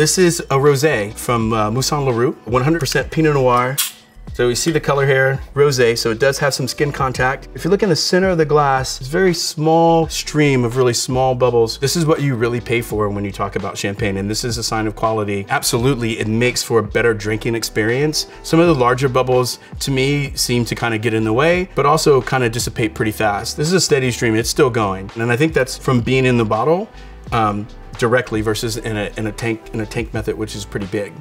This is a rosé from uh, Mouzon Leroux, 100% Pinot Noir. So you see the color here, rosé, so it does have some skin contact. If you look in the center of the glass, it's a very small stream of really small bubbles. This is what you really pay for when you talk about champagne, and this is a sign of quality. Absolutely, it makes for a better drinking experience. Some of the larger bubbles, to me, seem to kind of get in the way, but also kind of dissipate pretty fast. This is a steady stream, it's still going. And I think that's from being in the bottle um, directly versus in a, in a tank in a tank method, which is pretty big.